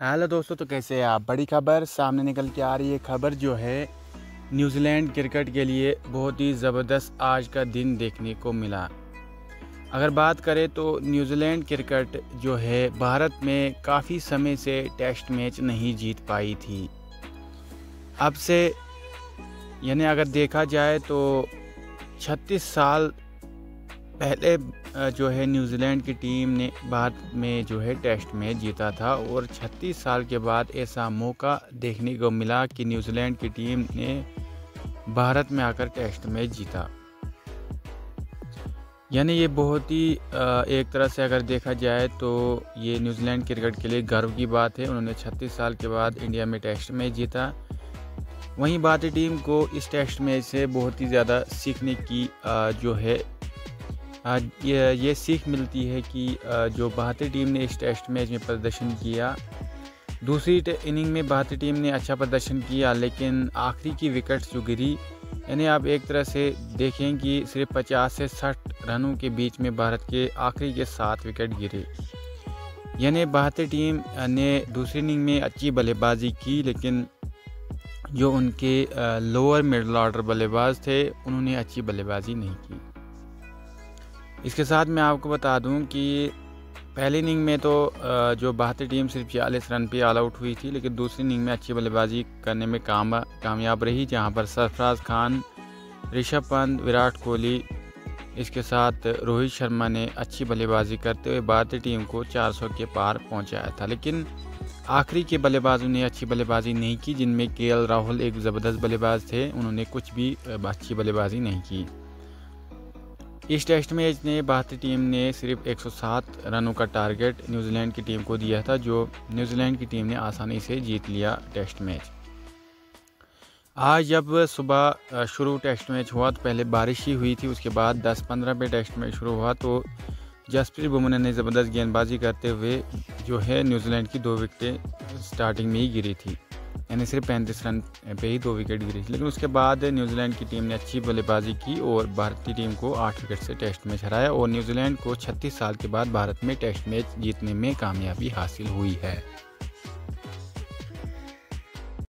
Hello दोस्तों तो कैसे हैं आप? बड़ी खबर, सामने निकल के आ रही है खबर जो है न्यूजीलैंड क्रिकेट के लिए बहुत ही ज़बरदस्त आज का दिन देखने को मिला। अगर बात करें तो न्यूजीलैंड क्रिकेट जो है भारत में काफ़ी समय से टेस्ट मैच नहीं जीत पाई थी। अब से यानी अगर देखा जाए तो 36 साल पहले जो है न्यूजीलैंड की टीम ने भारत में जो है टेस्ट मैच जीता था और 36 साल के बाद ऐसा मौका देखने को मिला कि न्यूजीलैंड की टीम ने भारत में आकर टेस्ट मैच जीता। यानी ये बहुत ही एक तरह से अगर देखा जाए तो ये न्यूजीलैंड क्रिकेट के लिए गर्व की बात है। उन्होंने 36 साल के बाद इंडिया में टेस्ट मैच जीता। वहीं भारतीय टीम को इस टेस्ट मैच से बहुत ही ज़्यादा सीखने की जो है ये सीख मिलती है कि जो भारतीय टीम ने इस टेस्ट मैच में प्रदर्शन किया, दूसरी इनिंग में भारतीय टीम ने अच्छा प्रदर्शन किया, लेकिन आखिरी की विकेट्स जो गिरी, यानी आप एक तरह से देखें कि सिर्फ़ 50 से 60 रनों के बीच में भारत के आखिरी के सात विकेट गिरे। यानी भारतीय टीम ने दूसरी इनिंग में अच्छी बल्लेबाजी की, लेकिन जो उनके लोअर मिडल ऑर्डर बल्लेबाज थे, उन्होंने अच्छी बल्लेबाजी नहीं की। इसके साथ मैं आपको बता दूँ कि पहली इनिंग में तो जो भारतीय टीम सिर्फ़ चालीस रन पे ऑल आउट हुई थी, लेकिन दूसरी इनिंग में अच्छी बल्लेबाजी करने में काम, कामयाब रही, जहाँ पर सरफराज खान, ऋषभ पंत, विराट कोहली, इसके साथ रोहित शर्मा ने अच्छी बल्लेबाजी करते हुए भारतीय टीम को 400 के पार पहुँचाया था। लेकिन आखिरी के बल्लेबाजों ने अच्छी बल्लेबाजी नहीं की, जिनमें के राहुल एक ज़बरदस्त बल्लेबाज थे, उन्होंने कुछ भी अच्छी बल्लेबाजी नहीं की। इस टेस्ट मैच ने भारतीय टीम ने सिर्फ़ 107 रनों का टारगेट न्यूजीलैंड की टीम को दिया था, जो न्यूजीलैंड की टीम ने आसानी से जीत लिया टेस्ट मैच। आज जब सुबह शुरू टेस्ट मैच हुआ तो पहले बारिश ही हुई थी, उसके बाद 10-15 पे टेस्ट मैच शुरू हुआ तो जसप्रीत बुमराह ने ज़बरदस्त गेंदबाजी करते हुए जो है न्यूजीलैंड की दो विकटें स्टार्टिंग में ही गिरी थी। यानी सिर्फ़ पैंतीस रन पे ही दो विकेट गिरी थी। लेकिन उसके बाद न्यूजीलैंड की टीम ने अच्छी बल्लेबाजी की और भारतीय टीम को आठ विकेट से टेस्ट मैच हराया और न्यूजीलैंड को 36 साल के बाद भारत में टेस्ट मैच जीतने में कामयाबी हासिल हुई है।